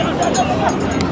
Go, go, go, go, go.